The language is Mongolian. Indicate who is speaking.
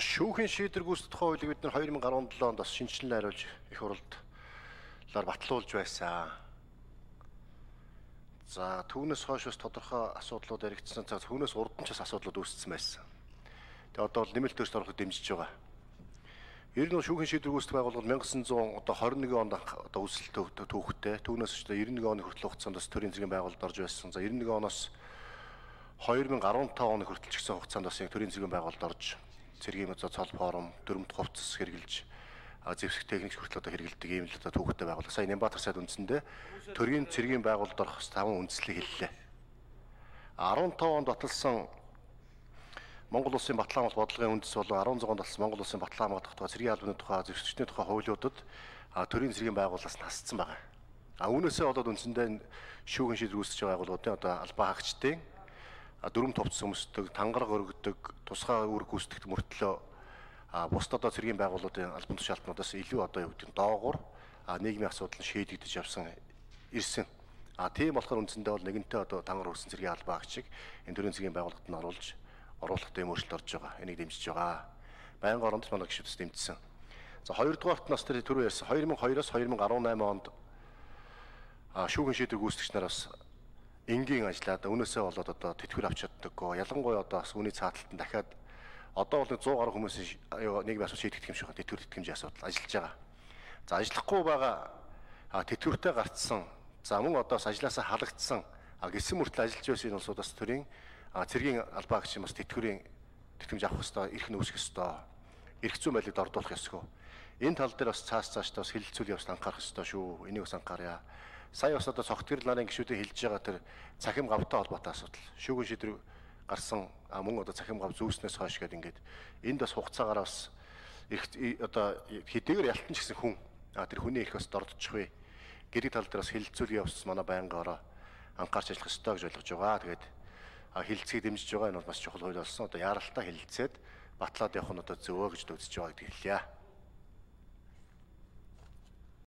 Speaker 1: шүүхийн шийдвэр гүйцэтгэх хуулийг бид нар 2017 онд бас шинжилэн хариулж их хурлаар батлуулж байсан. За түүнээс хойш бас тодорхой асуудлууд яригдсан. За түүнээс урд нь ч бас асуудлууд үүссэн байсан. Тэгээ одоо бол нэмэлт төрс оруулахыг дэмжиж байгаа. Ер нь шүүхийн шийдвэр гүйцэтгэх байгууллага 1900 одоо 21 онд одоо үүсэлт түүхтэй. Түүнээс ч 91 оны хүртэл хугацаанд бас төрийн зэргийн байгуулалд орж байсан. За 91 оноос 2015 оны хүртэл ч гэсэн хугацаанд бас яг төрийн зэргийн байгуулалд орж цэргийн одоо цол форум, дөрөмт хувцас хэрэгжилж зэвсэг техник хүртэл одоо хэрэгэлдэг ийм л одоо түүхтэй байгууллага. Сая Нямбатар сайд үндсэндээ төрийн цэргийн байгуулалд орох 5 үндслийг хэллээ. 15 онд баталсан Монгол улсын батлан хамгаалалт бодлогын үндэс болон 16 онд болсон Монгол улсын батлан хамгаалах тухай цэргийн албаны тухай зэвсэгчдийн тухай хуулиудад төрийн цэргийн байгууллагаас насцсан байгаа. А үүнээсээ болоод үндсэндээ шүүгэн шийдвэр үүсгэж байгаа байгууллагуудын одоо албаа хаагчдын дүрм товц өмсдөг, тангараг өргөдөг, тусгай үүрэг гүйцэтгэх мөртлөө бусд одоо цэргийн байгууллагын албан тушаалтнуудаас илүү одоо юу гэдэг доогуур нийгмийн асуудал нь шийдэгдэж явсан ирсэн. А тийм болохоор үндсэндээ бол нэгэнтээ одоо тангар өрсөн цэргийн албаа агчиг энэ төрлийн цэргийн байгууллагад нь оруулж оруулах дэм өөрчлөлт орж байгаа. Энийг дэмжиж байгаа. Байнгын оронд манай гишүүдс дэмжсэн. За хоёрдугаарт нас тэр түрүү ярьсан 2002-оос 2018 онд шүүгэн шийдвэр гүйцэтгэгч нараас энгийн ажиллаад өнөөсөө болоод одоо тэтгэвэр авч чаддаггүй. Ялангуяа одоо бас үүний цааталт нь дахиад одоо бол 100 гаруй хүмүүсийн нэг бас шийдэгдэх юм шиг байна. Тэтгэвэр тэтгэмжийн асуудал ажиллаж байгаа. За ажиллахгүй байгаа тэтгэвртэй гарцсан. За мөн одоо бас ажилласаа халагдсан. А гисэн мөртлөө ажиллаж байсан улсуудаас төрийн цэргийн албаа гэх юм бас тэтгэврийн тэтгэмж авах хэвээр эрх үүсгэх хэвээр эрх зүйн байлгад ордуулах ёсгүй. Энэ тал дээр бас цааш цаашдаа бас хилцүүл явс анхаарах ёстой шүү. Энийг бас анхааръя сая бас одоо цогтгэр нарын гişүүдээ хэлж байгаа тэр цахим гавтай холбоотой асуудал. Шүүгэн шийдвэр гарсан мөн одоо цахим гав зүүснээс хойш гэдэг ингээд энд бас хугацаагаар бас их одоо хэдийгээр ялтан ч гэсэн хүн тэр хүний их бас дордчих вэ. Гэрэг тал дээр бас хилцүүл явс манай байнгаараа анхаарч ажиллах ёстой гэж ойлгож байгаа. Тэгээд хилцгийг дэмжиж байгаа энэ бол бас чухал хууль болсон. Одоо яаралтай хилцээд батлаад явах нь одоо зөвөө гэж үзэж байгаа гэдэг хэлье.